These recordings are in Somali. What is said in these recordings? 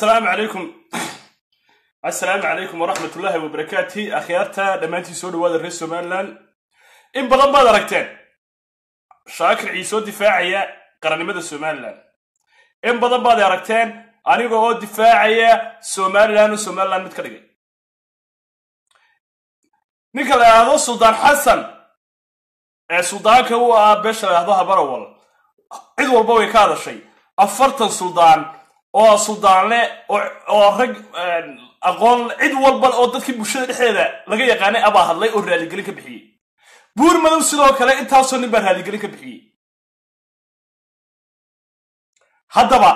Asalaamu calaykum assalaamu calaykum waraxmat ullaahi wabarakaati akhyaarta dhammaantiin soo dhawaada reer somalilan. In badan baad aragteen. Shaakir ciisoo difaacaya qarannimada somalilan. In badan baad aragteen aniga oo difaacaya somalilan oo somalilan mid ka dhigay. Ninka la idhaahdo suldaan xasan ee suldaanka u ah beesha la idhaahdo habarawal cid walba way ka hadashay. Afartan suldaan oo suldaanle oo rag aqoon cid walba oo dadkii bulshada dhexdeeda laga yaqaanay abaa hadlay oo raaligelin ka bixiyey. Buur madow sidoo kale intaasoo nin baa raaligelin ka bixiyey. Haddaba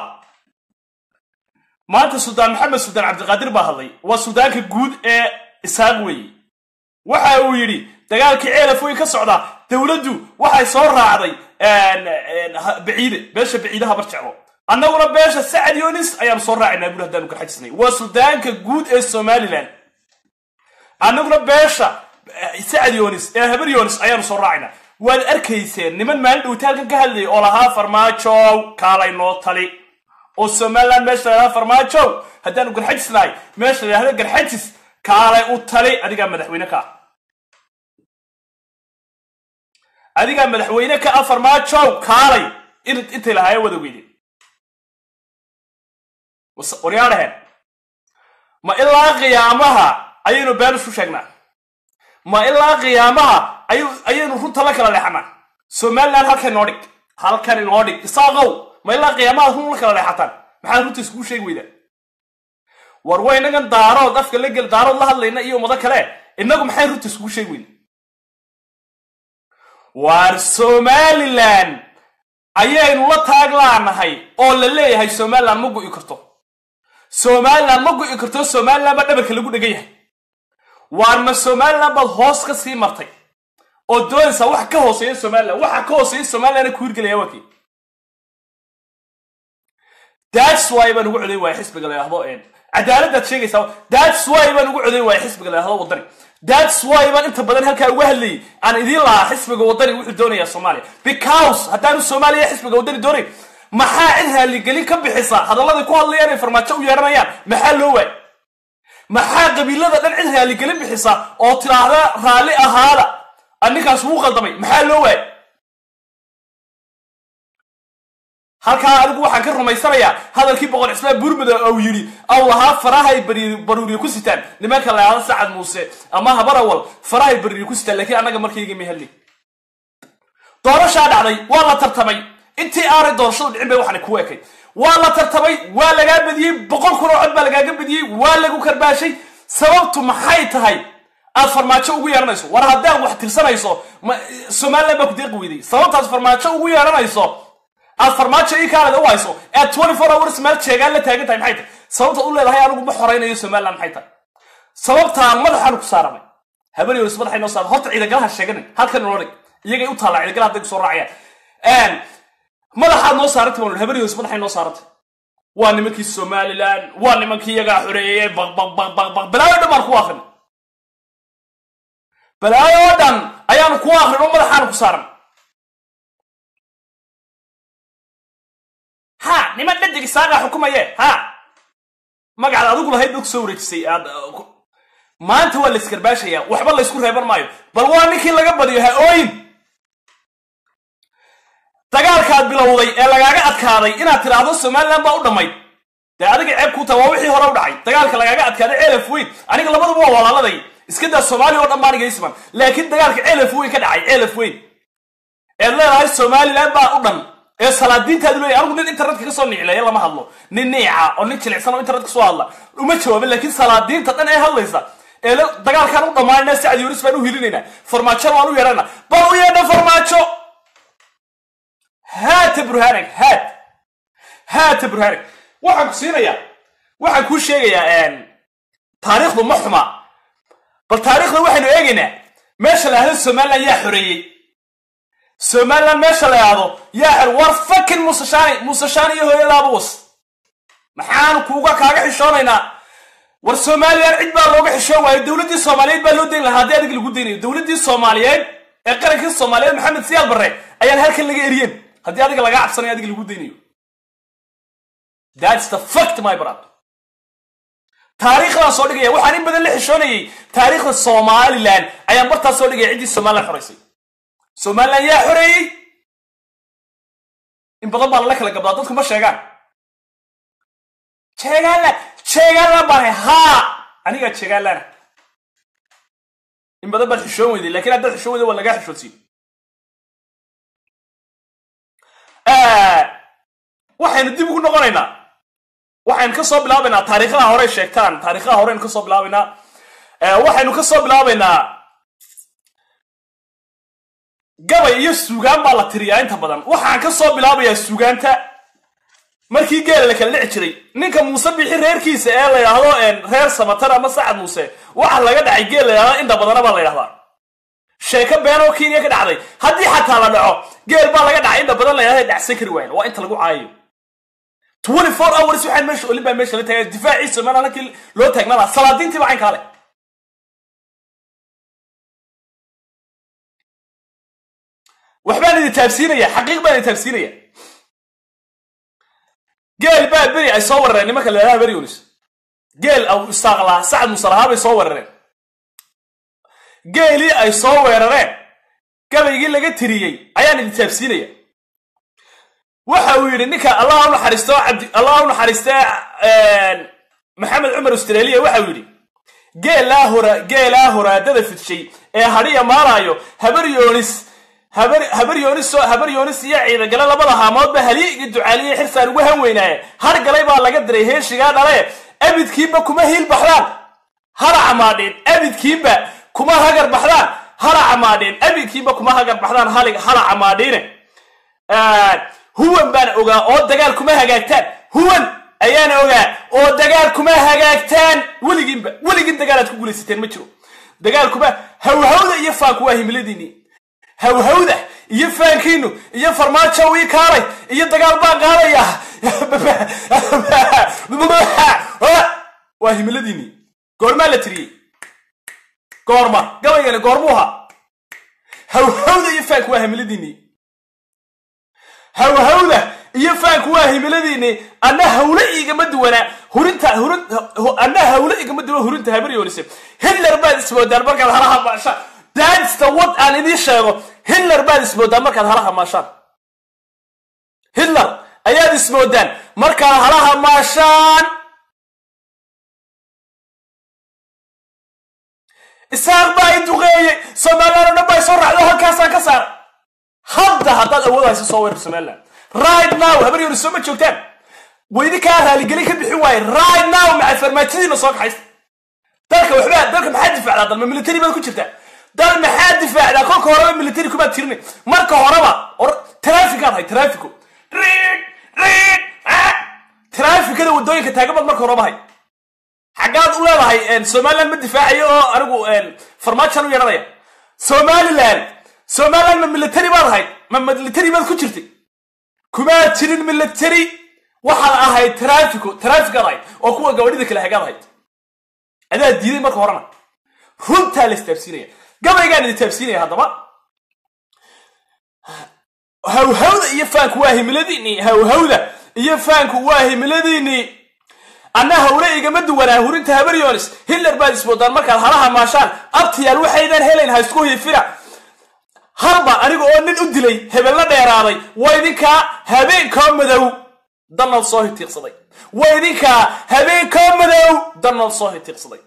maanta suldaan maxamed suldaan cabdiqaadir baa hadlay waa suldaanka guud ee isaaq weeye. Waxa uu yidhi dagaalkii ceelaf way ka socdaa dowladdu waxay soo raacday baciide beesha baciidaha barjeclo annaguna beesha sacad yonis ayaanu soo raacaynaa buri haddaanu garxajisnay waa suldaanka guud ee somalilan annaguna beesha sacad yonis ee habar yonis ayaanu soo raacaynaa waad arkayseen niman maalin dhowtaalkan ka hadlayay oo lahaa farmaajow kaalay noo tali. Oo somalilan meesha la farmaajow haddaanu garxajis nahay meesha la garxajis kaalay u tali. Adigaa madaxweyne ka ah. Adigaa madaxweyne ka ah farmaajow kaalay. Intay lahaayeen wada weydeen waryaadhaheen ma ilaa qiyaamaha ayaynu been isku sheegnaa. Ma ilaa qiyaamaha ayaynu runta la kala leexanaa somalilan halkan inoo dhig halkan inoo dhig isaaqow ma ilaa qiyaamaha run la kala leexataan. Maxaa runta iskugu sheegi weydaa. War wa inagan daarood afka la gel daarood la hadlayna iyo ummado kale inagu maxay runta iskugu sheegi weyna waar somalilan ayaynu la taaglaanahay oo la leeyahay somalilan ma go'i karto somalilan ma go'i karto somalilan baa dhabarka lagu dhegan yahay. Waar ma somalilan baad hoos ka sii martay. Oo doonaysaa wax ka hooseeya somalilan waxa ka hooseeya somalilan ku hirgelaya waa kii that's why baan ugu codayn waaya xisbiga la cadaaladaad sheegaysaa that's why baan ugu codayn waaya xisbiga la yidhahdo waddani that's why baan inta badan halkaa uga hadlayay aan idiin lahaa xisbiga waddani wuxuu doonayaa soomaaliya. Because haddaanu soomaaliya xisbiga waddani doonayn maxaa cid raaligelin ka bixisa? Hadalladay ku hadlayaan ay farmaajo u yeedhanayaan maxaa loo waay maxaa qabiilada dhan cid raaligelin bixisa oo tidhaahda raalli ahaada? Ninkaas wuu qaldamay. Maxaa loo waay halkaa anigu waxaan ka rumaysanayaa hadalkii boqor islaam buurmada ou yidhi aw lahaa farahay baruuriye ku sitaan. Nimanka la yahdo sacad muuse. Ama habarawal farahay baruuriye ku sitaan. Lakiin annaga markayga may hadlay doorashaa dhacday waa la tartamay intii aanay doorashadu dhicin bay waxaana ku ekay waa la tartamay waa lagaa badiyey boqol kun oo cod baa lagaaga badiyey waa lagu karbaashay. Sababtu maxay tahay? Aad farmaajo ugu yeedhanayso war haddaad wax tirsanayso somalilan baa ku deeqi weyday. Sababtaad farmaajo ugu yeedhanayso aad farmaajo ii kaaleda u hayso ee twenty four hours meel jeegaan la taagan tahay maxay tahay? Sababtaad u leedahay anigu ma xoraynayo somalilan maxay tahay? Sababtaan madaxaanu ku saaranay. Habaryolis madaxay noo saaran horta ciidagalaha sheeganay. Halkan inoo dhig iyagay u taallaa ciidagalaha hadday ku soo raacayaan madaxaad noo saarantay baan habaryolis madaxay noo saarantay waa nimankii somalilan waa nimankii iyagaa xoreeyey baqbaqbaqbaq balaayo dhan baan ku akrin balaayo dhan ayaanu ku akrin oo madaxaanu ku saaran. Ha niman dhadig isaaqa xukumaye ha. Magacaad adigu lahayd ba ku soo wareejisay aad maanta waa la iskarbaashaya waxba laysku reeban maayo. Bal waa ninkii laga badiyo ha ooyin dagaalkaad bilowday ee lagaaga adkaaday inaad tidhaahdo somalilan baa u dhammayd dee adiga ceeb ku taha waa wixii hore u dhacay. Dagaalka lagaaga adkaaday ceelaf weyn aniga labaduba waa walaaladay. Iska daa soomaaliya oo dhan baan iga isman. Laakiin dagaalka ceelaf weyn ka dhacay ceelaf weyn eed leedahay somalilan baa u dhan. Ee salaadiintaadu leeyahy anigu nin internetka ka soo nicleeya lama hadlo. Nin niica oo nin jilicsan oo internet ka soo hadla. Uma jawaabin laakiin salaadiinta dhan ee hadlaysa. Ee dagaalkaan u dhammaanayna sacad yuris baan u hilinaynaa farmaajo waan u yeedhana bal u yeedha farmaajo haata burhaanag haat haata burhaanag waxaan ku siinayaa waxaan kuu sheegayaa taariikhdu ma xuma. Bal taariikhda waxaynu eegaynaa meesha la ahdo somalilan yaa xoreeyey. Somalilan meesha la ahdo yaa war fakin musashani musashani iyo hooyadaabus maxaanu kuuga kaaga xishoonaynaa war somalilan cid baa looga xishoon waayo dowladdii soomaaliyeed baa loo dayn lahaa haddii adiga lagu daynayo dowladdii soomaaliyeed ee qarankii soomaaliyeed maxamed siyaal barre ayaan halkan laga eriyeen haddii adiga lagaa cabsanayo adiga lagu daynayo. That's the fact my brother. Taariikhdaa soo dhigaya waxaan in badan la xishoonayay. Taariikhda somalilan ayaan bartaas soo dhigaya ciddii somalilan xoraysay somalilan yaa xoreeyey in badan baa lala kala gabdaa dadku ma sheegaan. Jeegaanlan jeegaanlan baan haa anigaa jeegaanlana in badan baad xishoon weyday laakiin haddaad xishoon weyday waa lagaa xishoodsiin waxaynu dib ugu noqonaynaa. Waxaynu ka soo bilaabaynaa taariikhada horey sheegtaan taariikhada horeynu ka soo bilaabaynaa. Waxaynu ka soo bilaabaynaa gabay iyo suugaan baa la tiriyaa inta badan. Waxaan ka soo bilaabayaa suugaanta. Markii geela la kala dhici jiray ninka muuse bixi reerkiisa ee la yidhaahdo reer samatar ama sacad muuse waxa laga dhacay geel la yidhahdo inta badana baa la yidhahdaa sheeko beenoo kenya ka dhacday. Haddii xataa la dhaco geel baa laga dhacay. Inta badan la yidhahdo dhacsan kari waayan waa inta lagu caayayo twenty four hours waxaan meesha olin meesha la taagay difaacii somaliland halkii loo taagnaa salaadiintii baa caynkaa waxbaan idin taabsiinaya xaqiiq baan idin taabsiinaya geel baa beri ay soo weerareen nimanka la yidhahda beri yunis. Geel aw isaaqlaa sacad bay soo weerareen geelii ay soo weerareen. Gabaygii laga tiriyey ayaan idin taabsiinaya waxa uu yidhi ninka allah u naxariisto cabdi allah u naxariiste maxamed cumar australia waxa uu yidhi geelaa hora geelaa horaadada fidshay ee hadhiya maalaayo habar yoonis habar habar yoonis habar yoonis iyo ciidagale labada haamoodba haliigi ducaaliye xirsaan ugu han weynaaye har galay baa laga diray heeshigaa dhale abidkiinba kuma hiil baxdaan hara camaadheen abidkiinba kuma hagar baxdaan hara camaadheen abidkiinba kuma hagar baxdaan hala camaadhiine. Huwan baan ogaa oo dagaal kuma hagaagtaan. Huwan ayaana ogaa oo dagaal kuma hagaagtaan. Weligiinba weligiin dagaalaad ku guulaysateen ma jiro. Dagaal kuma hawhawda iyo faanku waa himiladiinii. Hawhawda iyo faankiinu iyo farmaajo wii kaalay iyo dagaal baan qaadaya. Waa himiladiinii. Goormaa la tiriyey goorma gabaygani goormuuha hawhawda iyo faanku waa himiladiinii. Hawhawda iyo faanku waa himiladiinii. Anna hawle igama duwanaa hurinta hurin anna hawle igama duwan hurinta habaryoonise hitler baad ismoodaan markaad halaha maashaan daadista wad aan idiin sheego. Hitler baad ismoodaan markaad halaha maashaan hitler ayaad ismoodaan markaad halaha maashaan isaaq baa i duqeeyey. Somaliland oo dhan baa isoo raacdo halkaasaan ka saara hadda haddaad awoodayso soo weerar somaliland. Right now habar yoni soo ma joogtaan. Weydi kaa raaligelin ka bixin waaye right now maca farmaajadiina soo kaxaysta dalka waxba dalka maxaa difaacdaa dalma military baad ku jirtaa. Dal maxaa difaacdaa kolka horeba military kumaad tirini marka horeba trafficaad hay traffico trafficada waddooyinka taagabad marka horeba hay xaggaad u leedahay somaliland ma difaacayo oo anigu farmaajan u yeedhanaya somaliland somaliland ma military baad ahayd ma military baad ku jirtay. Kumaad jirin military waxaad ahayd trafico traficaad ahayd oo kuwa gabadhida kale hagaad ahayd. Adaa diiday marka horena. Runtaa la istaabsiinaya gabaygaan taabsiinaya haddaba. Hawhawda iyo faanku waa himiladiinii hawhawda iyo faanku waa himiladiinii anna hawle igama duwanaa hurinta habaryoonis hitler baad ismoodaan markaad halaha maashaan. Abtiyaal waxaydan helayn ha isku hiifina halba aniga oo nin u dilay hebelna dheeraaday. Waa idinkaa habeenkoo madow danal soo hitiiqsaday waa idinkaa habeenkoo madow danal soo hitiiqsaday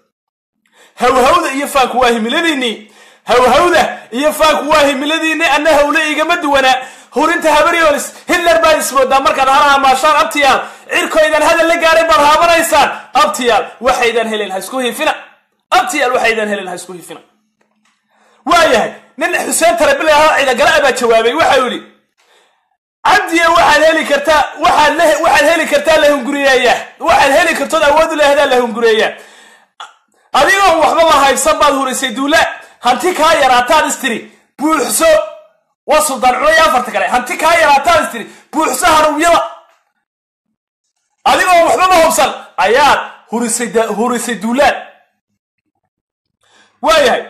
hawhawda iyo faanku waa himiladiinnii hawhawda iyo faanku waa himiladiinni anna hawle igama duwana hurinta habaryolis hitler baad ismoodaa markaad haraha maashaan abtiyaal cirkoydan hadal la gaaray baad haabanaysaan. Abtiyaal waxaydan helen ha isku hifina. Abtiyaal waxaydan helen ha isku hifina. Waayahay nin xuseen tarabil ahaa ciidagala baa jawaabay waxau yidhi cabdiya waxaad heli kartaa waxaad waxaad heli kartaa la hunguriyeeyaa waxaad heli kartood awood u leehdaa la hunguriyeeyaa adigoon waxbaba haybsan baad hurisay duula. Hanti kaa yaraataad istiri buuxso waa suldaan cunay afarta kale. Hanti kaa yaraataad istiri buuxso haruubyada adigoon waxbaba hubsan. Ayaad hurisay duulaan. Waayahay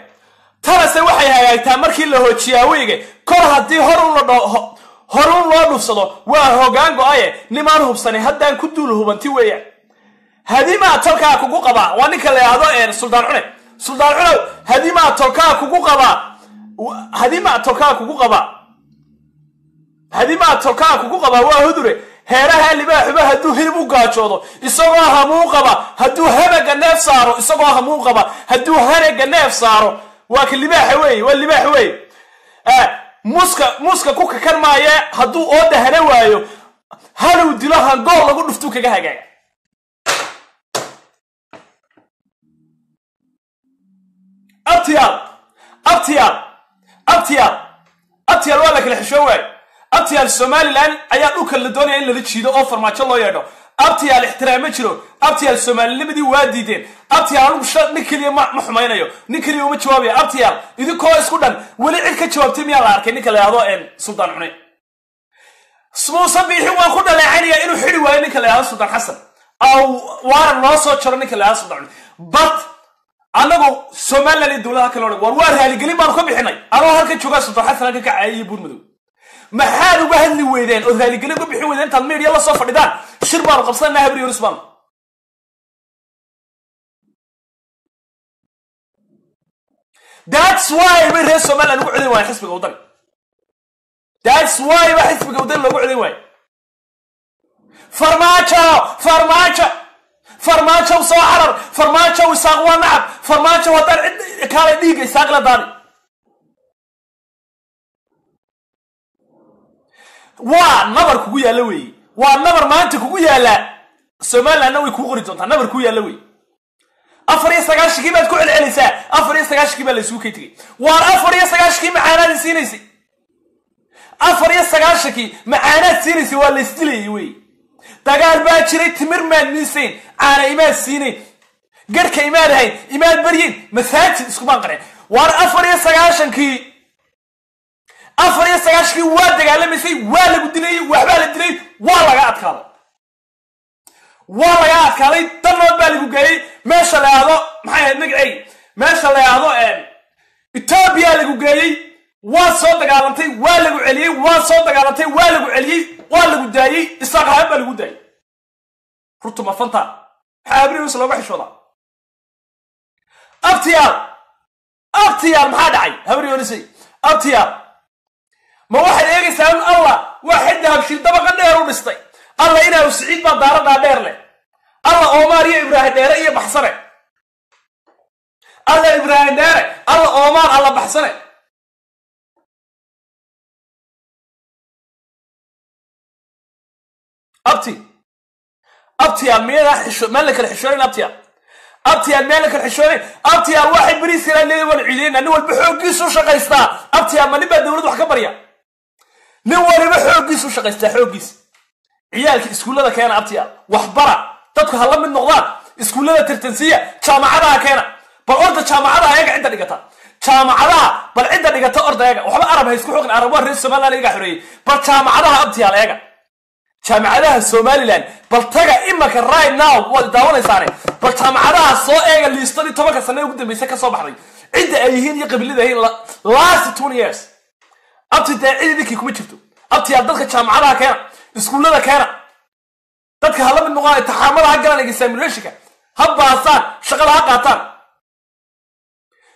tanase waxay hagaagtaa markii la hoojiyaa weyga kor haddii horun loo dhufsado waa hoggaan go'aye. Nimaan hubsani haddaan ku duul hubanti weeyaan. Hadimaa tolkaa kugu qabaa. Waa ninka la yidhaahdo suldaan cune. Suldaan cunow hadimaa tolkaa kugu qabaa hadimaa tolkaa kugu qabaa hadimaa tolkaa kugu qabaa waa hudure. Heeraha libaaxuba hadduu hilib u gaajoodo isagoo hamuu qaba. Hadduu hanaga neef saaro isagoo hamuu qaba. Hadduu hanaga neef saaro waa ka libaaxa weeye waa libaax weeye. Muska muska ku kakan maaye hadduu ooda hana waayo halow dilo hangool lagu dhuftuu kaga hagaaga. Abtiyaal abtiyaal abtiyaal abtiyaal waa la kala xishoo waayo abtiyaal somalilan ayaa dhulka la doonaya in lala jiido oo farmaajo loo yeedho. Abtiyaal ixtiraam ma jiro. Abtiyaal soomaalinimadii waa diideen. Abtiyaal anugu nin keliya ma ma xumaynayo. Nin keliya uma jawaabaya abtiyaal idinkoo isku dhan. Weli cid ka jawaabtay miyaa la arkay? Ninka la yidhahdo suldaan muuse biixi waan ku dhaleecaynaya inuu xidi waayo ninka la yidhahdo xasan. Aw waaran loo soo jaro ninka la yidhahdo suldaan but annagu somaliland iyo dowladaha kale odhan war waa raaligelin baanu ka bixinay. Anoo halka joogaa suldaan xasan halka kacaya iyo buurmadow maxaad uga hadli weydeen ood raaligelin uga bixin weydeen intaad media la soo fadhidaan? Shir baanu qabsananaa habri yoris baanu that's why bay reer somaliland ugu celin waayen xisbiga waddani that's why ba xisbiga waddani loogu celin waayo. Farmaajo farmaajo farmaajo soo carar farmaajo isaaq waa nacab farmaajo haddaan cid kaale dhiiga isaaq la daadi waa nabar kugu yaalla weeye waa nabar maanta kugu yaalla. Somalilandna way kuu qori doontaa nabar kugu yaalla weeye afar iyo sagaashankii baad ku celcelaysaa afar iyo sagaashankii baa laysugu kay tegay waar afar iyo sagaashankii macaanaad siinaysay afar iyo sagaashankii macaanaad siinaysay waa laysdilayay wey dagaal baa jiray timir maad miisayn caana imaad siinayn. Garhka imaad hayn imaad baryin masaajid iskumaan qareen waar afar iyo sagaashankii afar iyo sagaashankii waa dagaalamaysay waa lagu dilayay waxbaa la dilay waa laga adkaaday waa laga adkaaday danood baa lagu geeyey meesha la yahdo maxay ahayd magacey meesha la yahdo etoobiya lagu geeyey waa soo dagaalantay waa lagu celiyey waa soo dagaalantay waa lagu celiyey waa lagu daayey isaaq ahaan baa lagu daayey. Rutuma fanta. Maxaa abrius looga xishoodaa abtiyaal. Abtiyaal maxaa dhacay? Habrionisay abtiyaal. Ma waxaad eegaysaa in allah waa xidda habshir dabaqa dheer u dhistay. Alla inaa siciid baa daaradaa dheer leh. Alla oomaar iyo ibraahim dheere iyo baxsane. Alla ibraahim dheere alla oomaar alla baxsane abti. Abtiyaal miyadaa xisho la kala xishoonayn abtiyaal abtiyaal meel la kala xishoonayn. Abtiyaal waxay beriis yaraa leeyahay waan ciideyna nin walba xooggiisu shaqaystaa. Abtiyaal ma nin baa dowlad wax ka barya nin waliba xooggiisu shaqaystaa xooggiis ciyaalka iskuullada keena abtiyaal waxbara dadku ha mid noqdaan. Iskuullada tartansiya jaamacadaha keena. Bal orda jaamacadaha ayaga cidda dhigata. Jaamacadaha bal cidda dhigata orda waxba arab ha isku arab waa reer somaliland iga xoreeyey bal jaamacadaha abtiyaal ayaga jaamacadaha somaliland bal taga imaka right now waad daawanaysaane bal jaamacadaha soo eega liistadii tobanka sane ugu dambeysay ka soo baxday. Cidda ay yihiin iyo qabiilada yihiin last twenty years. Abti dee cid kuma jirto. Abtiyaal dadka jaamacadaha keena iskuullada keena. Dadka hala mid noqon taxaamada ha galaan examinationka ha baasaan shaqada ha qaataan.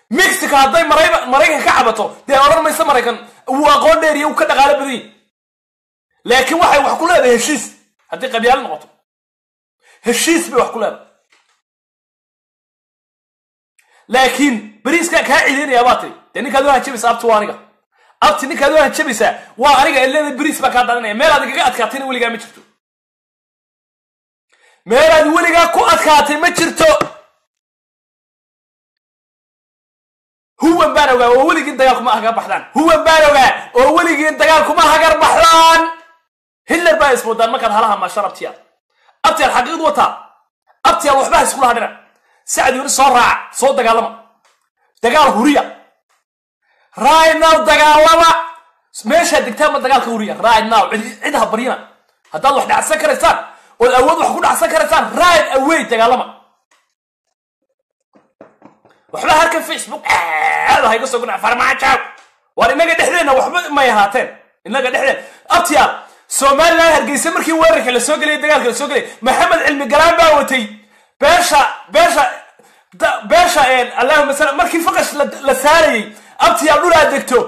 Mexico hadday maraykan ka cabato dee odhan maysa maraykan. Uu aqoon dheer iyo uu ka dhaqaalo badan yahi laakiin waxay wax ku leedahay heshiis. Haddii qabyaalo noqoto. Heshiis bay wax ku leedahay. Laakiin beriiskaa kaa ciidaynaya baa tiri dee ninkaad u hanjabaysa abti waa aniga? Abti ninkaad u hanjabaysaa waa aniga eleeda beriis baa kaa dadanaya meelaad igaga adkaatayna weligaa ma jirto. Meelaad weligaa ku adkaatay ma jirto. Huwan baan ogaa oo weligiin dagaal kuma hagar baxdaan. Huwan baan ogaa oo weligiin dagaal kuma hagar baxdaan hitler baa ismoodaan markaad halaha maashaan abtiyaal abtiyaal xaqiiqdu wataa abtiyaal waxba iskula hadhina sacdi weli soo raaca soo dagaalama. Dagaal huriya. Right now dagaalama meeshaad degtaan ma dagaalka huriya. Right now cid ha baryina haddaad wax dhacsan karaysaan ood awood wax ku dhacsan karaysaan right away dagaalama. Waxba harka facebook aad hayga soo gudhac farmaajo. Waar inaga dhexdeenna waxba may ahaateen. Inaga dhexdeen. Abtiyaal somalilan hargeysa markii weerarka la soo geliyay dagaalka la soo geliyay maxamed cilmi galaan baa watay. Beesha beesha beesha allahuma sala markii faqash la saarayey abtiyaal dhul aad degto.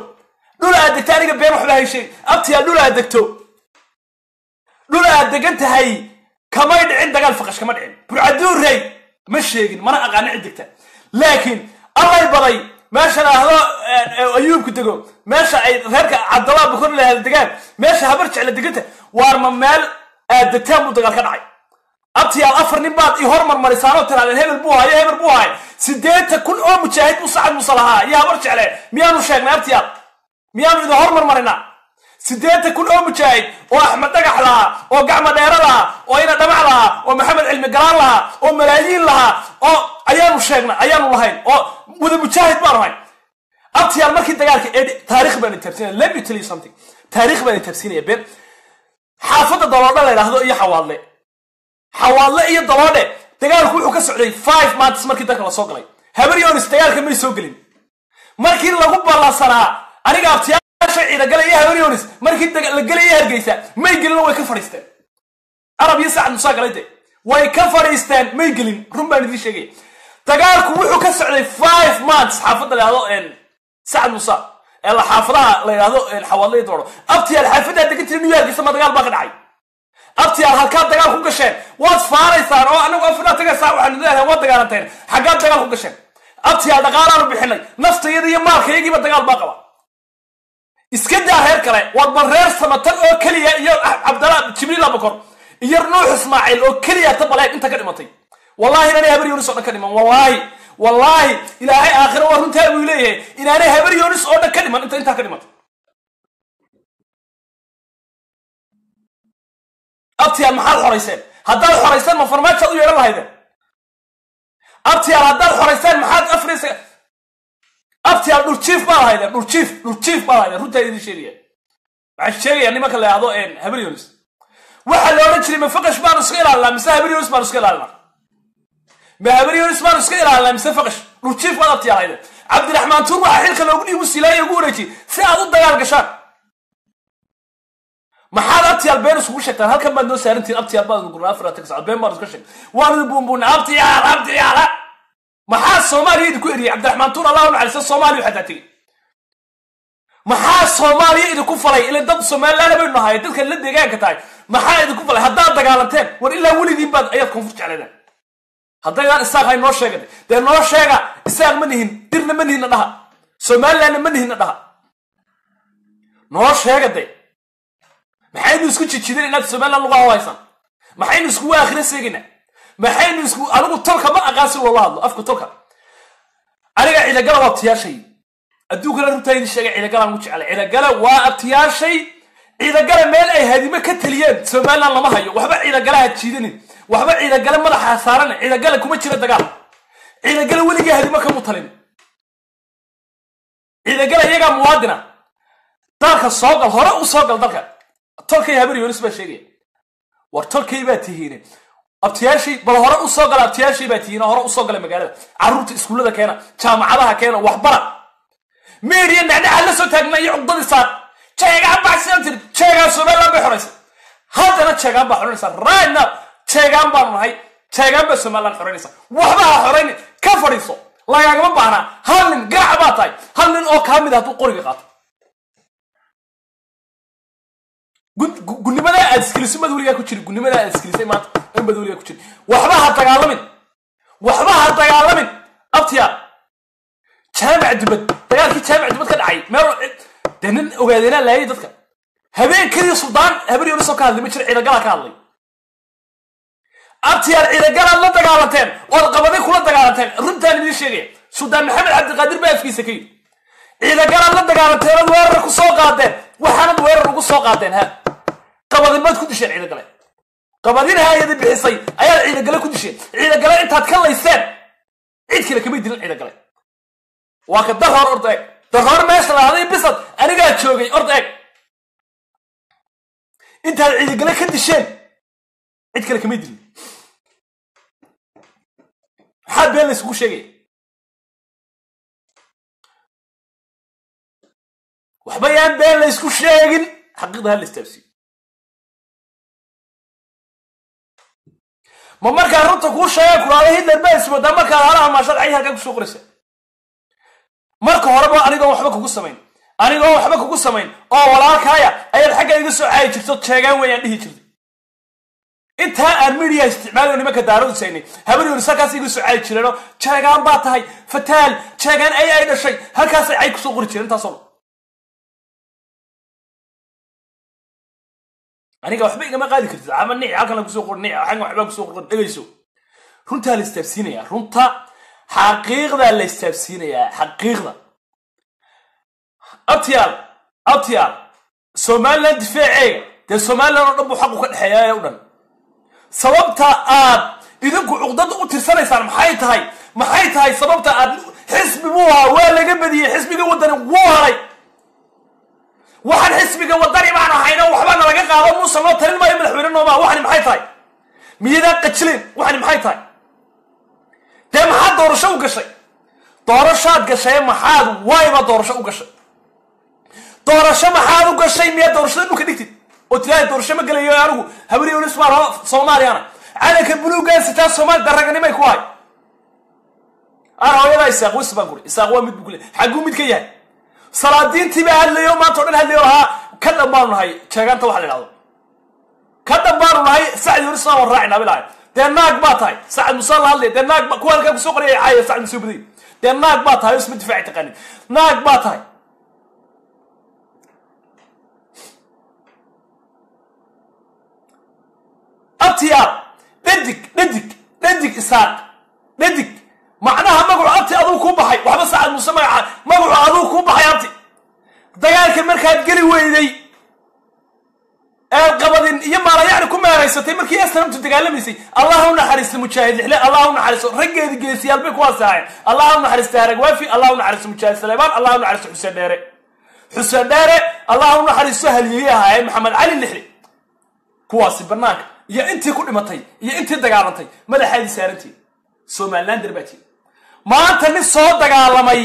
Dhul aad degto aniga been waxba hayshay abtiyaal dhul aad degto. Dhul aad degan tahay kamay dhicin dagaal faqash kama dhicin. Burcaduurey ma sheegin mana aqaana cid degta. Laakiin allay baday meesha ahdo ayuubku dego. Meesha ay reerka cabdallah bukor lahada degaan. Meesha habar jecla deganta waarma meel aad degtaan buu dagaal ka dhacay abtiyaal afar nin baad i hormarmarisaanoo tiraadeen hebel buu hayo hebel buu hayo siddeetan kun oo mujaahid buu sacad muuse lahaa iyo habar jecle miyaanu sheegnay abtiyaal miyaanu idin hormarmarinaa siddeetan kun oo mujaahid oo axmed dhagax lahaa oo gacmo dheero lahaa oo ina dhamac lahaa oo maxamed cilmi galaan lahaa oo malaayiin lahaa oo ayaanu sheegnay ayaanu lahayn oo wada mujaahid baanu hayn abtiyaal markii dagaalka taarikh baan taabsinaya let tell you something. Taarikh baan taabsinaya been. Xaafadda daloodha la yidhaahdo iyo xawaadle. Xawaadle iyo daloodhe dagaalku wuxuu ka socday five months markii dalka la soo galay. Habar dagaalka may soo gelin. Markii lagu ballansanaa aniga abtiyaasha ciidagala iyo habar markii la gelaya hargeysa may gelin way ka fadhiisteen. Arab iyo sacad musaa galay way ka fadhiisteen may gelin run baan idiin sheegaya dagaalku wuxuu ka socday five months xaafadda la yidhahdo sacad musa ee xaafadaha la yidhahdo xawaadle iyo dooro. Abtiyaal xaafaddaa degan tiri new yorkisa ma dagaal baa ka dhacay. Abtiyaal halkaad dagaal ku gasheen waad faaraysaan oo anagu afilaa tagaysaa waxaanu leedahay waad dagaalanteen. Xaggaad dagaal ku gasheen. Abtiyaal dhaqaalaanu bixinay naftayada iyo maalkayagiiba dagaal baa qaba iska daa reer kale waad bal reer samatar oo keliya iyo cabdalla jibriil abakor iyo nuux ismaaciil oo keliya ta baleeg inta ka dhimatay. Wallahi inaanay habar yonis oo dhan ka dhiman wallaahi wallaahi ilaahay aakhira waa runtaa buu leeyahay inaanay habar yonis oo dhan ka dhiman inta intaa ka dhimatay. Abtiyaal maxaad xorayseen? Haddaad xorayseen ma farmaajaad u yeedhan lahaydeen? Abtiyaal haddaad xorayseen maxaad afrisa abtiyaal dhuljiif baa lahaydeen dhuljiif dhuljiif baa lahaydeen runtaa idin sheegaya. Waxaan sheegaya nimanka la yahdo habar yonis waxaa la odhan jiray ma baanu iska ilaalinaa mise habar yonis baanu iska ilaalinaa ma habar yonis baanu iska ilaalinaa mise faqash dhuljiif baad abtiyaal lahaydeen cabdiraxmaan tuur waxaa xilka loogu dhiibu silaaya ugu wareejiyey si aad u dagaal gashaan. Maxaad abtiyaal been iskugu sheegtaan? Halkan baad noo saarantihin abtiyaal baad gurnaa afar sacad been baad iska sheegtay waan buunbuuna abtiyaal abtiyaala maxaa soomaaliya idinku eriyey cabdiraxmaan tuur allah u naxariista soomaaliya xataa tegey maxaa soomaaliya idinku falay? Ila dad somalilaana baynu nahay dadka la deegaanka tahay. Maxaa idinku falay? Haddaad dagaalanteen war ilaa weligiin baad ayaad koonfur jecleedeen haddaydaan isaaq hay noo sheegata dee noo sheega isaaq ma nihin dirna ma nihinna dhaha. Somalilandna ma nihinna dhaha. Noo sheega de maxaynu isku jijideen inaad somaliland lagu hawaysaan maxaynu iskugu aakhira seegaynaa maxaynu isku anigu tolka ma aqaan si loola hadlo afka tolka. Aniga ciidagala waa abtiyaashay adduunkana runtaa idin sheegay ciidagala ugu jeclay. Ciidagala waa abtiyaashay ciidagala meel ay hadimo ka taliyeen somaliland lama hayo. Waxba ciidagala ha jiidanin waxba ciidagale madaxa saaran ciidagale kuma jira dagaal. Ciidagale weligii hadimo kamu talin ciidagale iyagaa muwaadina. Dalka soo gal hore u soo gal dalka. Tolkay habar yonis baa sheegaya. War tolkay baa tihiine abtiyaashay bal hore u soo gala abtiyaashay baa tihiine hore u soo gala magaalada. Carruurta iskuullada keena jaamacadaha keena waxbara. Meediya nacnaca la soo taagna iyo cugdadii saar. Jeegaan baa sidan jeegaan somaliland bay xoraysay haddana jeegaan baa xoranaysa right now jeegaan baanu nahay jeegaan baa somaliland xoraynaysa waxba ha xorayni ka fadhiiso. Lagaagama baahna. Hal nin garaca baa tahay. Hal nin oo kaa mid a hadduu qoriga qaato. Gunimadaa aad iskiliso weligaa ku jiri gunimadaa aad iskilisay maanta in bad weligaa ku jiri waxba ha dagaalamin waxba ha dagaalamin abtiya jaamac dubad dagaalkii jaamac dubad ka dhacay. Meel dee nin ogaadeenaa laayay dadka. Habeenkadii suldaan habeen unisoo ka hadlay ma jira ciidagalaa ka hadlay abtiyaal ciidagalaad la dagaalanteen ood qabaday kula dagaalanteen. Runtaan idiin sheegaya suldaan maxamed cabdiqaadir baa afkiisa ka yidhi ciidagalaad la dagaalanteen ood weerar ku soo qaadeen. Waxaanad weerar ugu soo qaadeen ha. Qabadin baad ku disheen ciidagale qabadin haayadi bixisay ayaad ciidagale ku disheen ciidagale intaad ka layseen. Cid kale kamay dilin ciidagale. Waa ka daroor orda eeg. Daroor meesha lahaaday bisad anigaa joogay orda eeg. Intaad ciidagale ka disheen. Cid kale kamay dilin. Maxaa been la isugu sheegaya waxba yaan been la ysku sheegin. Xaqiiqda ha la ma markaa runta kuu sheega kuraada hitler baa ismoodaa markaad halaha maashad cay halkaa ku soo qoraysa marka horeba anigoon waxba kugu samayn anigoon waxba kugu samayn oo walaalkaaya ayaad xagga iga soo caayi jirto jeegaan weeyaan dhihi jirtay. Intaa aan midiya isticmaalayo nimanka daaradu saynay habaryoni halkaas iga soo caayi jireenoo jeegaan baa tahay fataal jeegaan ay ay dhashay halkaasay cay ku soo qori jireen intaasoo aniga waxba igama qaadi kartid. Ama nici halkan ku soo qor nici xaggan waxbaa ku soo qor dhegayso. Runtaa la istaabsiinayaa runta xaqiiqdaa la istaabsiinayaa xaqiiqda. Abtiyaal abtiyaal. Somaliland difaaceega. Dee somaliland oo dhan buu xaqu ka dhexeeya u dhan. Sababta aad idinku cuqdada u tirsanaysaan maxay tahay? Maxay tahay sababta aad xisbi buu ahaa? Waa laga badiyey xisbiga waddani wuu haray waxaan xisbiga wadani baan ahayno waxbaana laga qaado. Muuse noo talin maayo madaxweyne noomaa waxani maxay tahay? Miyadaa qajileen waxani maxay tahay? Dee maxaad doorasho u gashay? Doorashaad gashaye maxaad wayba doorasho u gashay? Doorasho maxaad u gashay miyaad doorashada dhulka dhigtid? Oo tiraada doorasho ma gelayo anigu habri unismaan soomaaliyana calanka buluugaan sitaa soomaali daraganimay ku hay ana hooyadaa isaaq wis baan kuri isaaq waa mid buu kule xagguu mid ka yahay salaadiintii hadlayo maanta o dhan hadlayo lahaa ka dhan baanu nahay. Jeegaanta waxa la idhahdo ka dhan baanu nahay sacdi unismaan waan raacina bilahay dee naag baa tahay. Sacad musa la hadlay. Dee naag kuwa halkaa ku soo qoraya caaya sacad musoo baday dee naag baa tahay isma difaaci taqaanin naag baa tahay. Abtiyaal dhadig dhadig dhadig isaaq dhadig macnaha magacu abti aduu kuu baxay. Waxba sacad muuse magaca magacu aduu kuu baxay abti. Dagaalka markaad geli weyday eed qabadin iyo maalayacni ku meeraysatay markii aslamtu dagaalamaysay allah u naxariista mujaahid lixle allah u naxariisto raggeedi geesiyaal bay kuwaas ahayn allah u naxariista harag waafi allah u naxariisto mujaahid saleebaan allah u naxariisto xuseen dheere. Xuseen dheere allah u naxariisto halyeeye ahaayeen maxamed cali lixle. Kuwaasi banaanka iyo intii ku dhimatay iyo intii dagaalantay madaxaadii saarantii somalilander baa jiri maanta nin soo dagaalamay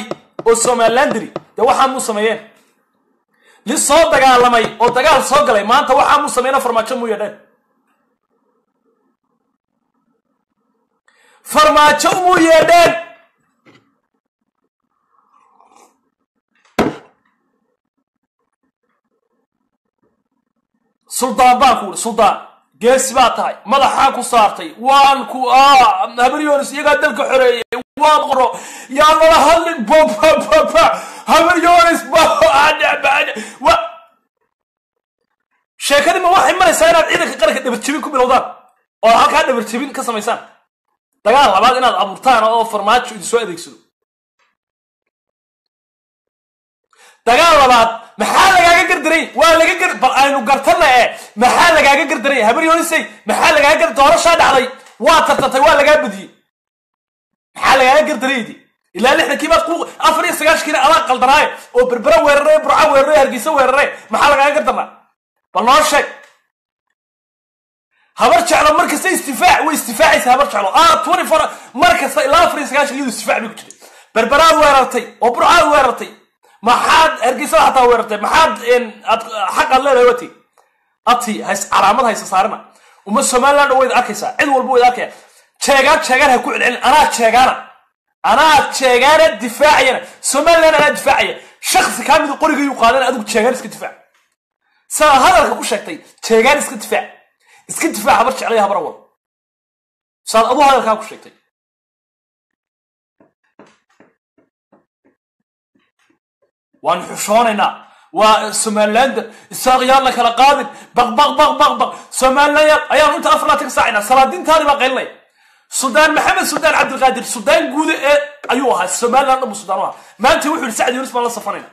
oo somalilanderi dee waxaa muu sameeyeen? Nin soo dagaalamay oo dagaal soo galay maanta waxaa muu sameeyna farmaajo muu yeedheen farmaajo muu yeedheen suldaan baan ku uri suldaan. Geesi baa tahay madaxaa ku saartay waan ku habaryoonis iyagaa dalka xoreeyey yaa lala hadlin babababa habaryoonis sheekadii ma waxay maraysaa inaad ciidanka qaranka dhabarjebin ku bilowdaan? Oo halkaa dhabarjebin ka samaysaan? Dagaal labaad inaad abuurtaan oo farmaajo idin soo adeegsado dagaal labaad maxaa lagaaga gardaray? Waa laga bal aynu gartana e maxaa lagaaga gardaray? Habaryoonisay maxaa lagaaga gar doorashaa dhacday? Waa tartantay waa lagaa badiyey maxaa lagaaga gardaraydi ilaa lixdankii baad ku afar iyo sagaashankiina adaa oo berbera weerare burca weerare hargeysa weerare maxaa lagaaga gardarnaa? Bal noo sheeg. Habar jeclo mar kasta istifaac way istifaacaysa habar jeclo. Ah twenty four mar ilaa afar iyo sagaashan iyadu istifaac bay ku jirtay berberaad weerartay oo burcaad weerartay. Maxaad hargeysada xataa weerartay. Maxaad aad xaqaad leedahay wati? Ati calaamad haysa saarina. Uma somaliland wayd arkaysaa. Cid walba wayd arkaya jeegaan jeegaan ha ku celcelin anaa jeegaana anaa jeegaana difaacayana somaliland anaa difaacaya shaksi kaa midu qorigayuu qaadan adigu jeegaan iska difaac. Saa hadalka ku sheegtay jeegaan iska difaac. Iska difaac habar jeclaya habar awal saad aduu hadalkaa ku sheegtay. Waan xushoonaynaa waa somalilander isaaqyaan la kala qaadin. Baq baq baq baq baq. Somaliland ayaan inta afar laatan ka saacayna salaadiintaani baa qaylinaya sudaan maxamed sudaan cabdilqaadir sudaan guude ee ayuu ahaa. Somaliland dhanbu sudaan u ahaa. Maanta wuxuu yidhi sacad yunis baan la safanayna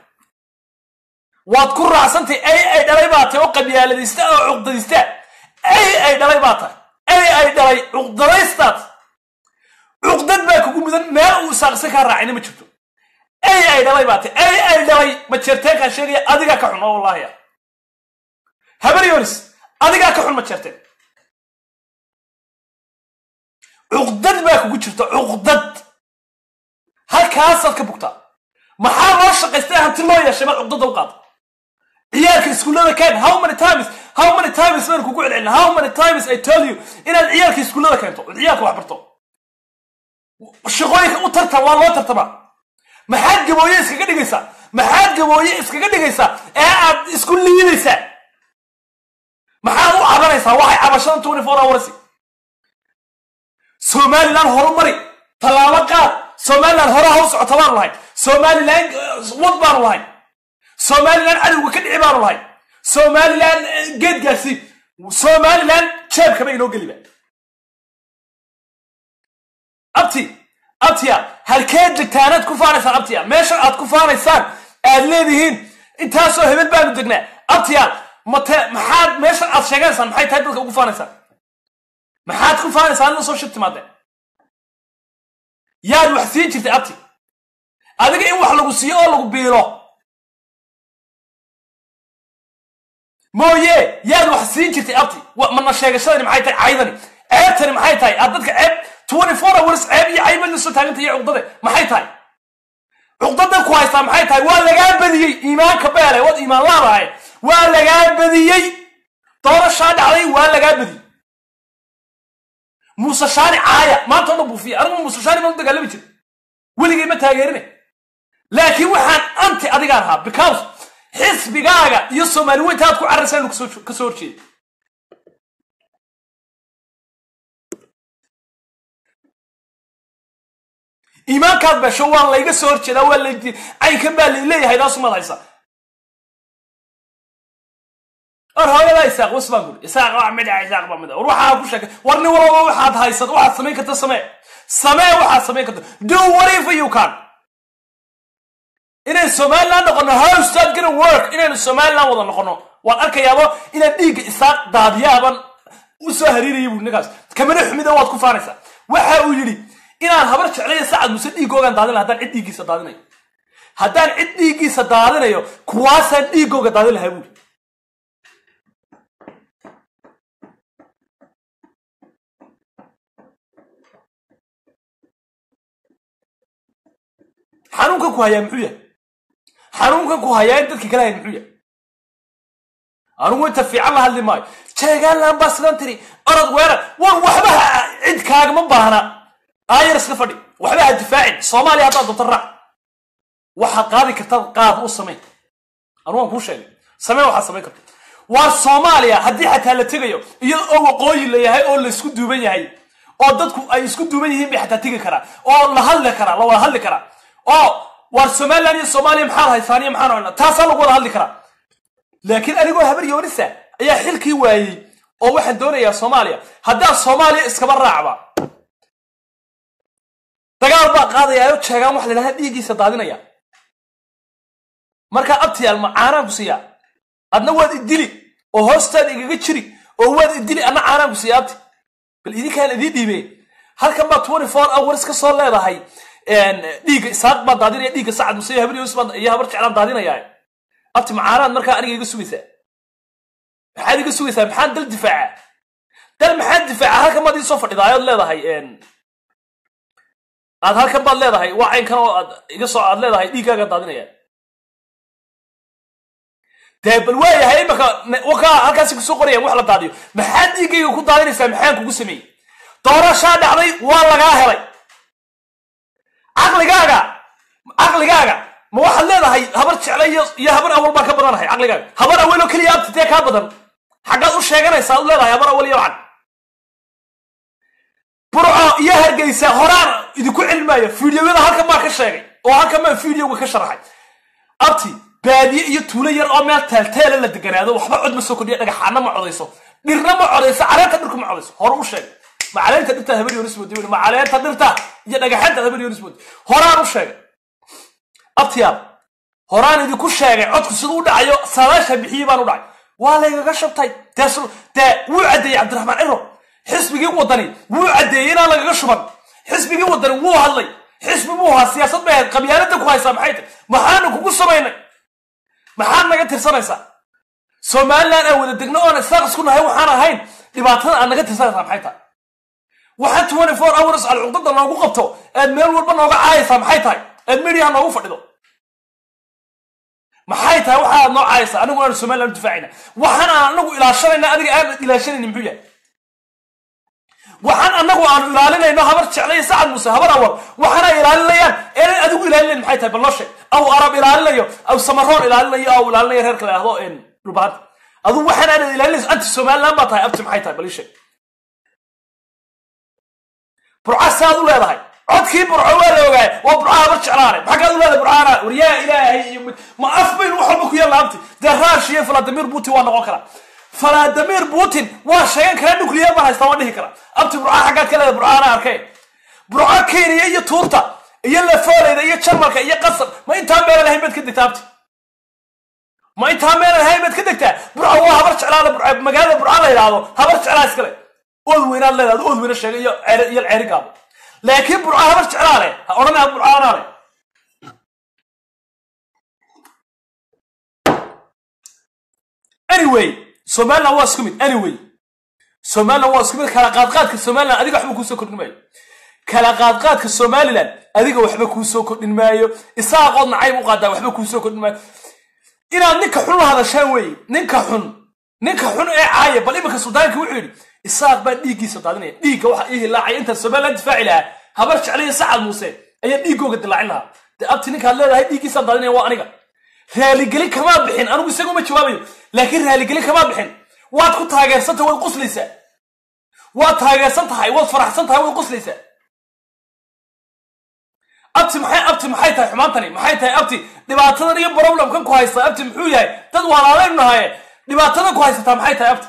waad ku raacsantay ay ay dhalay baa tahay oo qabyaaladaysta oo cuqdadaysta. Ay ay dhalay baa tahay. Ay ay dhalay cuqdadaystaad. Cuqdad baa kugu mudan meel uu saaqsi kaa raacayna ma jirto. Ay ay dhalay baa tahay. Ay ay dhalay ma jeerteenkaan sheegaya adigaa ka xun oo wallaahi. Ah habar yonis adigaa ka xun ma jeerteen عقدد باك وجرت عقدد هل كاسر كبكتا ما حار رش قستها تما يا شمال عقدد وقاط عيالك يسكون لنا كان هاو ماني تايمز هاو ماني تايمز مالك وقعد عندنا هاو ماني تايمز اي تيل يو ان عيالك يسكون لنا كان عيالك واحد برطو شغلك وترتا والله ترتبا ما حد قبل يسكا قد يقيسا ما حد قبل يسكا قد يقيسا آه اسكون لي يليسا ما حد هو عبر يسا واحد عبر شان 24 اورسي somaliland horumari tallaabo qaad somaliland hore ha u socota baanu lahayn somaliland wad baanu lahayn somaliland cadowga ka dhici baanu lahayn somaliland geedgaasi somaliland jeebkaba inoo geliba abti abtiya halkeed degtaanaad ku faanaysaan abtiya. Meeshan aad ku faanaysaan aad leedihiin intaasoo hebel baanu degnaa. Abtiya mate maxaad meeshan aad sheegaysaan maxay tahay dadka ugu faanaysaan maxaad ku faanaysaan ina soo shir timaadeen yaad wax siin jirtay abti. Adiga in wax lagu siiyo oo lagu biilo. Mooye yaad wax siin jirtay abti. Mana sheegashadani maxay tahay caydani? Ceebtani maxay tahay? Aad dadka ceeb twenty four hours ceeb iyo cayba la soo taagantay iyo cuqdade maxay tahay? Cuqdadan ku haystaa maxay tahay? Waa lagaa badiyey iimaanka beele waad iimaan laadahay waa lagaa badiyey. Doorashaa dhacday waa lagaa badiyey anigu muuse shaani baan u dagaalami jira weligay ma taageerine laakiin waxaan anti adigaan ahaa because xisbigaaga iyo soomaali weynta aad ku cararsa inu ka soo horjeeda iimaankaad beesho waa layga soo horjeedaa waa la caynkan baa laleeyahay daasumaad haysa or hooyadaa isaaq was baan waa midha isaaq war war dhiigga isaaq daadiyaaban u soo hariiraya buu ninkaas waxa uu yidhi inaan habar jeclaya sacad muse dhiiggoogaan daadin haddaan cid dhiiggiisa daadinayo haddaan cid dhiiggiisa daadinayo kuwaasaan dhiiggooga daadin lahaa buuri xanuunkan ku hayaa muxuu yahay xanuunkan ku hayaa in dadka kala hayn muxuu yahay anugu inta fiican la hadli maayo. Jeegaanlan baa sidan tiri. Orod weerar. War waxba cid kaagama baahna. Aayar iska fadhi. Waxba ha difaacin. Soomaaliya haddaad doonto raac waxaad qaadi kartaad qaad u samayn. Anugu waan kuu sheegay. Samee waxaad samayn karta. Waa soomaaliya haddii xataa la tegayo iyada oo waqooyi la yahay oo la isku duuban yahay oo dadku ay isku duuban yihiin bay xataa tegi karaa oo la hadli karaa la wada hadli karaa oo waar somaliland iyo soomaaliya maxaad haysaan iyo maxaan haynaa taasaa lagu wada hadli karaa. Laakiin anigoo habar yoonisa. Ayaa xilkii waayey oo waxaan doonayaa soomaaliya. Haddaa soomaaliya iskaba raacba. Dagaal baa qaadayaayo jeegaan waxa la dhiiggiisa daadinaya. Markaa abtiyaal caanaan ku siiyaa? Adna waad idili oo hoostaada igaga jiri oo waad idili adna caanaan ku siiya abti. Bal idinkaan idiin dhiibee. Halkan baa hours ka soo leedahay dhiigga isaaq baan daadinaya dhiigga sacad muse iyo habar yoos baan iyo habar jeclaan daadinayaa abti macaanaad markaa aniga iga sugaysaa maxaad iga sugaysaa maxaan dal difaaca? Dal maxaad difaaca? Halkan baad ii soo fadhidaa ayaad leedahay aad halkan baad leedahay waa caynkan oo aad iga soo aad leedahay dhiiggaaga daadinaya dee bal waayahay imaka wakaa halkaasi ku soo qorayaan wax la daadiyo. Maxaad dhiiggayga ku daadinaysaa? Maxaan kugu sameeyey? Doorashaa dhacday waa lagaa helay عقلك عقلك ما واحد ليه هاي؟ هبر تعلي يا هبر أول ما كبرنا هاي. عقلك هبر أول كل يوم تديك هبر حقا شو شجرة سال ليه هاي؟ هبر أول يوم برع يا هرجي سهران إذا كل علم يا فيديو هذا هكما كشجرة وهكما فيديو كشجرة هاي أبتي بادي يطول يا رأمي ma caleenta dhirtaa habar yoonis moodi ma caleenta dhirta iyo dhagaxanta habar yoonis moodi horaan u sheegay. Abtiyaal horaan idinku sheegay codku siduu u dhacayo saadaasha bixiyey baan u dhacay. Waa laygaga shabtay. Dee wuu caddeeyey cabdiraxmaan ciro. Xisbigii wadani wuu caddeeyey inaan lagaga shuban. Xisbigii wadani wuu hadlay. Xisbi buu ahaa siyaasad bay ahayd qabyaalada ku haysaa maxay tahy maxaanu kugu samaynay. Maxaad naga tirsanaysaa? Somalilan aan wada degno oon isaaq isku nahay waxaan ahayn dhibaatada aad naga tirsanaysaa maxay tahay waxaa twenty four hours alcuqdada noogu qabto. Aad meel walba nooga caayaysaa maxay tahay? Aad mediaha noogu fadhido. Maxay tahay? Waxa aad noo caayaysaa anigu aanu somalilan difaacayna waxaan aan anagu ilaashanayna adiga aanad ilaashanayni muxuu yahay. Waxaan anagu aanu ilaalinayno habar jeclay sacad muuse habar awal. Waxaana ilaalinayaan eenan adigu ilaalinayn maxay tahay balnoo sheeg aw arab ilaalinayo aw samaroon ilaalinayo aw ilaalinayo reerka la yahdo dhulbaanta adu waxaan aanad ilaalinayso anti somalilan baa tahay abti maxay tahay bal ii sheeg burca saad u leedahay. Codkii burco waa la ogaay waa burca habar jeclaane maxagaad u leedahay burcaana waryaa ilaahay iyo ma af baynu wax walba ku yaalla abti dee raash iyo valadimir putin waa noqon karaa. Valadimir putin waa sheegan karaa nuclear baan haystaa waan dhihi karaa. Abti burca xaggaad ka leedahay burcaana arkay burco kenya iyo tuurta iyo lafooleyda iyo jarmalka iyo qasar ma intaa meelan lahayn baad ka degtaa abti. Ma intaa meelan lahayn baad ka degtaa burco waa habar jeclaale magaalada burca la yidhaahdo habar jeclaa iskale ood weynaad leedahay ood weyna sheegay iyo iyo ceeri gaabo laakiin burca habar jeclaale ha odhanaa burcaanaale anyway somaliland waa isku mid anyway somaliland waa isku mid kala qaadqaadka somaliland adiga waxba kuusoo kordhin maayo kala qaadqaadka somaliland adiga waxba kuusoo kordhin maayo isaaqood nacayb u qaadaa waxba kuusoo kordhin maayo inaad ninka xun la hadashaan weeye ninka xun ninka xun ee caaya bal iminka suldaanka wuxuu yidhi isaaq baa dhiiggiisa daadinaya. Dhiigga waxa ii hilaacaya intaan somaliland difaaci lahaa. Habar jeclaya sacad muuse ayaa dhiiggooga dilaacin lahaa. Dee abti ninkaad leedahay dhiiggiisaan daadinaya waa aniga. Raaligelin kamaa bixin. Anigu isaga uma jawaabayo. Laakiin raaligelin kamaa bixin. Waad ku taageersan tahay waad quslaysaa waad taageersan tahay waad faraxsan tahay waad quslaysaa abti maxay abti maxay tahay xumaantani? Maxay tahay abti dhibaatadan iyo problemkan ku haysta abti muxuu yahay? Dad walaalaynu nahaye dhibaatadan ku haysataa maxay tahay abti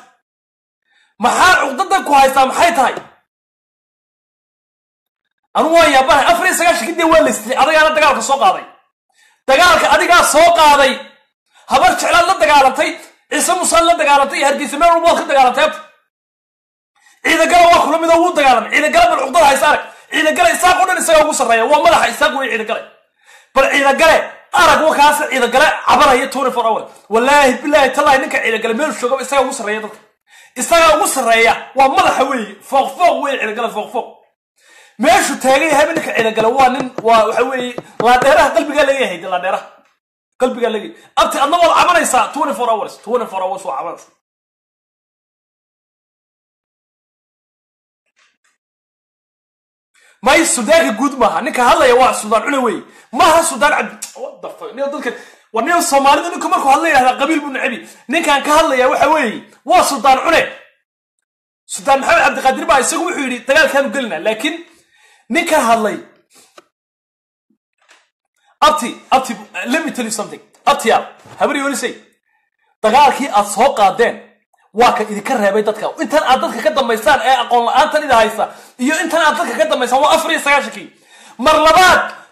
maxaa cuqdadan ku haystaa maxay tahay? Anu waan yaabanahay afar iyo sagaashan kadib waa laystilay adagaana dagaalka soo qaaday. Dagaalka adigaa soo qaaday habar jeclaad la dagaalantay ciise musaan la dagaalantay hargeysa meel walba waad ka dagaalantay ciidagala waa kula midoo wuu dagaalamay. Ciidagala bal cuqdada haysa arag. Ciidagale isaaq o dhan isagaa ugu sarreeya. Waa madaxa isaaq wey ciidagale. Bal ciidagale arag wakaas ciidagale cabanaya twenty four hour. Wallaahi bilaahi tallahi ninka ciidagale meel joogaba isagaa ugu sarreeya dadka isagaa ugu sarreeya. Waa madaxa weeye fooq fooq wey ciidagale fooq fooq. Meeshu taagan yahay ninka ciidagale waa nin waa waxa weeye laadheeraha qalbigaa laga yahay laadheeraha qalbigaa laga yahay. Abti adna waad cabanaysaa twenty four hours. twenty four hours waa cabanaysa may sudaanka guud maaha. Ninka hadlaya waa sudaan cune wey maaha sudaan cabdi. Dadkan war nin soomaalida ninku markuu hadla yidhahdaa qabiil buu nacebi ninkan ka hadlaya waxa weeye waa sudaan cune. Sudaan maxamed cabdiqaadir baa isagu wuxuu yidhi dagaalkaanu gelina laakiin ninkan hadlay abti abti let me tell you something. Abtiya habari yolisay dagaalkii aad soo qaadeen waa ka idinka reebay dadka. Intan aad dadka ka dambaysaan ee aqoon la'aantan ida haysa iyo intan aad dadka ka dambaysaan waa afar iyo sagaashankii mar labaad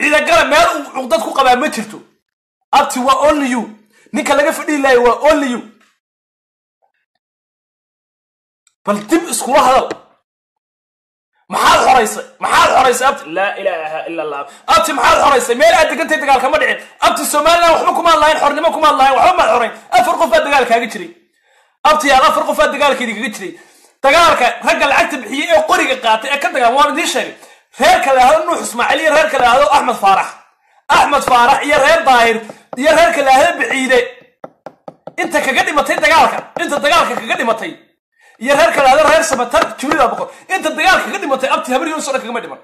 ciidagale meel uu cuqdad ku qabaa ma jirto. Abti waa only you. Ninka laga fadhihi lahayo waa only you. Bal dib iskula hadal. Maxaad xoraysay maxaad xoraysay abti? Laa ilaaha ila allah abti maxaad xoraysay meel aad degantay dagaal kama dhicin. Abti somaliland waxba kumaad lahayn xornimo kumaad lahayn waxba maad xorayn afar qof baa dagaal kaaga jiray. Abti yaal afar qof baa dagaalkeedii kaga jiray. Dagaalka ragga lacagta bixiyey ee qoriga qaatay ee ka dagaal waan idiin sheegay reerka la yahdo nuux ismaaciil iyo reerka la yahdo axmed faarax. Axmed faarax iyo reer daahir iyo reerka la yahdo biciide inta kaga dhimatay dagaalka inta dagaalka kaga dhimatay. Iyo reerka la yahdo reer sabatar jibril boqor inta dagaalka kaga dhimatay abti habar yunus oo dhan kagama dhiman.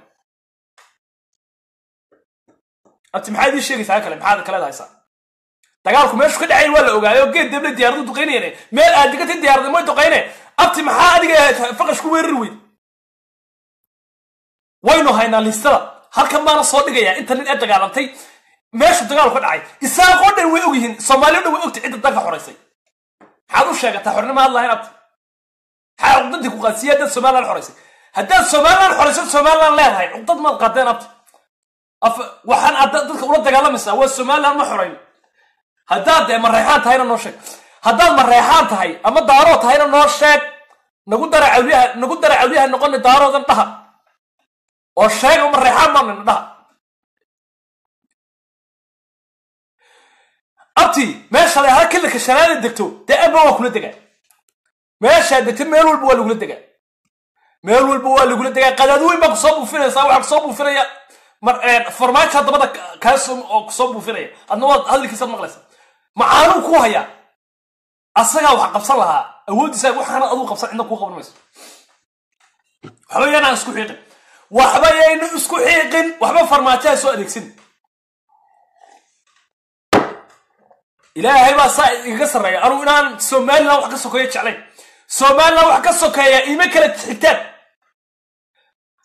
Abti maxaad ii sheegaysaa kale? Maxaad kaleed haysaa dagaalku meeshu ka dhacay waa la ogaayo geed deble diyaaradu duqaynayeen meel aad degatay diyaarada may duqayne abti maxaa adiga faqash ku weerari weyd waynu haynaa listada halkan baana soo dhigayaa inta nin ee dagaalantay meeshu dagaalu ka dhacay. Isaaqoo dhan way ogyihiin soomaaliya dhan way ogtay. Cidda dalka xoraysay maxaad u sheegataa xornimo aad lahayn abti maxaa cuqdadii ku qaadsiiya haddaad somaliland xoraysay haddaad somaliland xorayso somaliland leedahay cuqdad maad qaadeen abti waxaan aad dadka ula dagaalamaysaa waa somaliland ma xorayn haddaad mareexaan tahayna noo sheeg. Haddaad mareexaan tahay ama daaroo tahayna noo sheeg. Nagu dara cawliyaha nagu dara cawliyaha noqoni daaroodan dhaha oo sheega mareexaan baanina dhaha abti meesha la yahada kililka shanaada degto dee aba waa kula degaa meeshaa degto meel walba waa lagula degaa meel walba waa lagula degaa qadaad weyn baa ku soo buufinaysaa waxaa ku soo buufinaya. Farmaajo dabada kaasoo oo ku soo buufinaya. Adna waad hadalkiisaad maqlaysa. Macaanuu ku hayaa asagaa wax qabsan lahaa. Awooddiisa waxaana aduu qabsan cidna kuu qaban waxba yaynaan isku xiiqin waxba yayna isku xiiqin waxba farmaajoha soo adeegsin. Ilaahay baa saa igaga sarreeya. Anugu inaan somaliland wax ka sokeeya jeclayn. Somaliland wax ka sokeeya ima kala xigtaan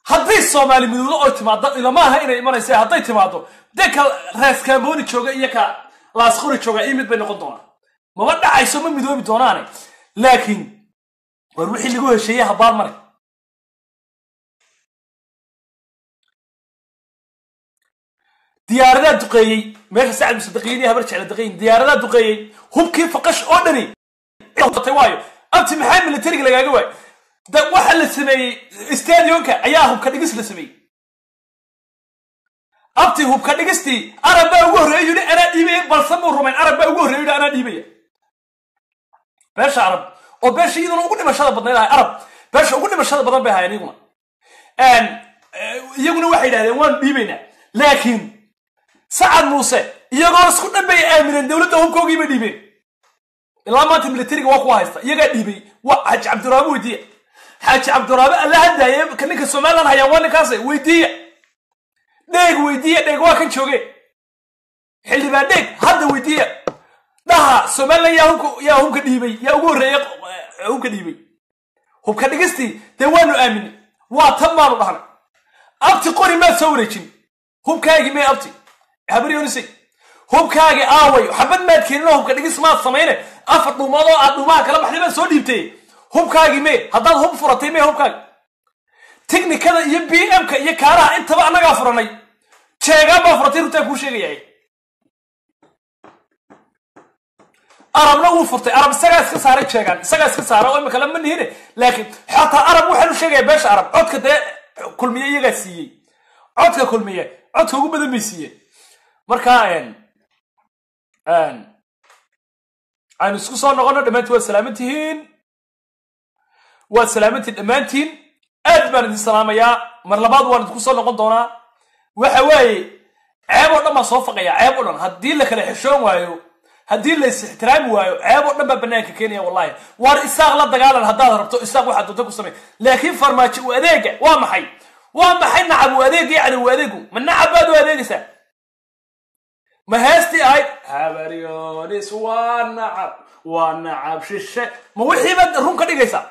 hadday soomaali midoodo oo timaado ilama aha inay imanaysa hadday timaado dee ka raaskaambooni jooga iyo ka laasqori jooga ii mid bay noqon doonaa maba dhacayso ma midoobi doonaane. Laakiin war wixii lagu hesheeyey habaal mare diyaaradaa duqeeyey meesha sacad musadaqiyini habar jecla daqeyin diyaaradaa duqeeyey hubkii faqash oo dhani. Waayo. Abti maxaa militariga lagaaga waayo. Waxa la sameeyey stadionka ayaa hubka dhigis la sameeyey. Abti hubka dhigistii arab baa ugu horreeya yidhi anaa dhiibaya. Balse muu rumayn arab baa ugu horreeya yidhi anaa dhiibaya. Beesha arab oo beesha iyaduna ugu dhimashada badnayd ahay arab beesha ugu dhimashada badan bay ahaayeen iyaguna iyaguna waxay yidhahdeen waanu dhiibaynaa laakiin sacad muuse iyagoo isku dhan bay aamineen dowladda hubkoogii bay dhiibeen ilaa maanta militariga waa kuwa haysta iyagaa dhiibay. Waa xaaji cabdiraabe weydiiya xaaji cabdiraabe alla hadaaye ka ninka somaliland hayaa waa ninkaas weydiiya dheeg weydiiya dheeg waa kan jooge. Xildhibaan dheeg hadda weydiiya dhaha somaliland yaa hubka yaa hubka dhiibay yaa ugu horreeya hubka dhiibay. Hubka dhigistii dee waanu aaminay waa tan baanu dhahnay. Abti qori maad soo wareejin. Hubkaagii mee abti habaryonisay hubkaagi aaway xabad maad keeninoo hubka dhigis maad samayne afar dhuumoodoo aad dhuumaha kala baxday soo dhiibtay. Hubkaagi mee haddaad hub furatay mee hubkaagi. Tiknikada iyo b m-ka iyo kaaraha intaba annagaa furanay. Jeegaan baa furatay runtaa kuu sheegaya arabna wuu furtay. Arab isagaa iska saaray jeegaan. Isagaa iska saara oo imika lama nihine laakiin xataa arab waxaanu sheegaya beesha arab. Codka dee kulmiye iyagaa siiyey. Codka kulmiye. Codka ugu badan bay siiyeen marka aynu isku soo noqono dhammaantiin waad salaaman waad salaamantihin dhammaantiin. Aad baan idin salaamayaa. Mar labaad waan idinku soo noqon doonaa. Waxa waaye ceeb oo dhan baan soo faqaya. Ceeb oo dhan haddii la kala xeshoon waayo haddii la is ixtiraami waayo ceeb oo dhan baa banaanka keenaya wallahi waar isaaq la dagaalan haddaad rabto isaaq waxaad doonta ku samey laakiin farmaajo u adeega waa maxay? Waa maxay nacab u adeeg yacni u adeegu? Ma nacab baad u adeegaysaa ma heestii ahayd habaryonis waa nacab waa nacab shishe ma wixii baad run ka dhigaysaa